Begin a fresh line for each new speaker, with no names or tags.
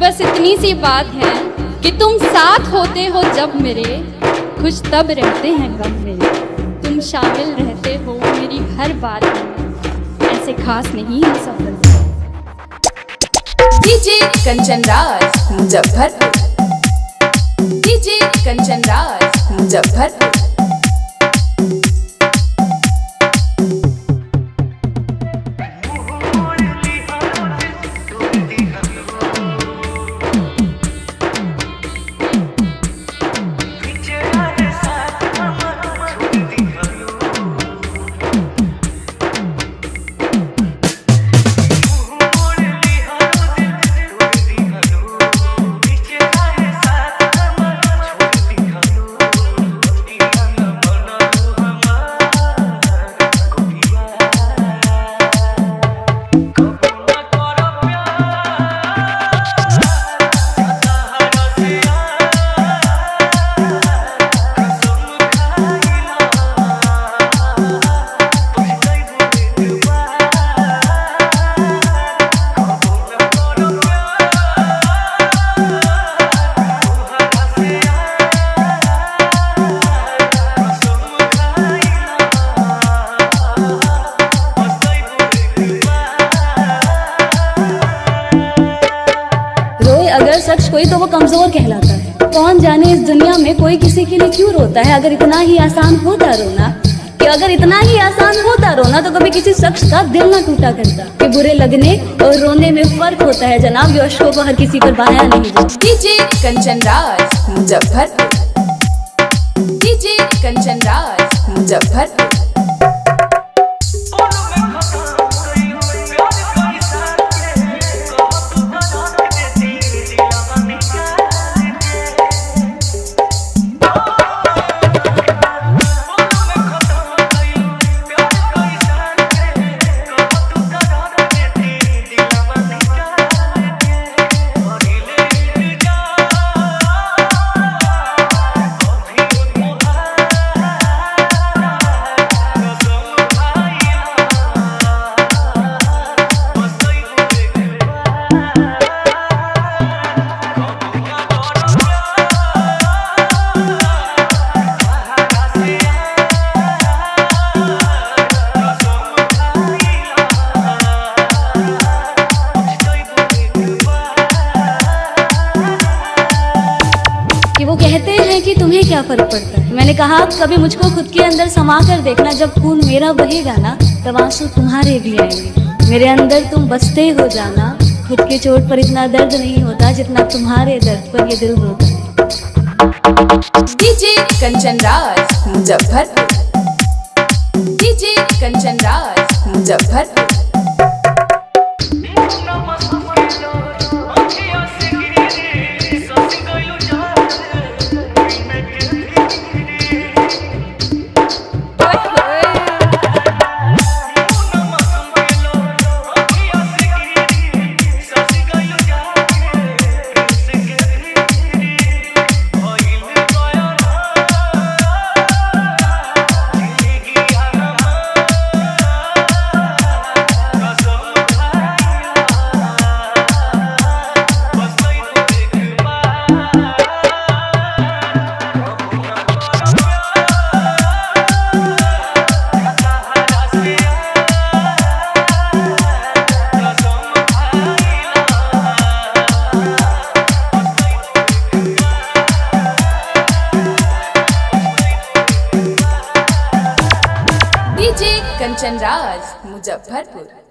बस इतनी सी बात है कि तुम साथ होते हो जब मेरे खुश तब रहते हैं गम मेरे। तुम शामिल रहते हो मेरी हर बात में ऐसे खास नहीं है सफ़र
डीजे कंचन राज मुजफ्फरपुर डीजे कंचन राज मुजफ्फरपुर
अगर कोई तो वो कमज़ोर कहलाता है। कौन जाने इस दुनिया में कोई किसी के लिए क्यों रोता है? अगर इतना ही आसान होता रोना, कि अगर इतना ही आसान होता रोना तो कभी किसी शख्स का दिल ना टूटा करता। कि बुरे लगने और रोने में फ़र्क होता है, जनाब अशकों को हर किसी पर बहाया नहीं जाता।
कंचन राज मुजफ्फरपुर कंचन राज मुजफ्फरपुर
तुम्हें क्या फ़र्क पड़ता है? मैंने कहा, कभी मुझको खुद के अंदर समा कर देखना, जब खून मेरा बहेगा ना, तब आँसू तुम्हारे भी आएँगे। मेरे अंदर तुम बसते हो जाना, खुद के चोट पर इतना दर्द नहीं होता जितना तुम्हारे दर्द पर ये दिल रोता है।
DJ Kanchan Raj Muzaffarpur DJ Kanchan Raj Muzaffarpur Kanchan Raj Muzaffarpur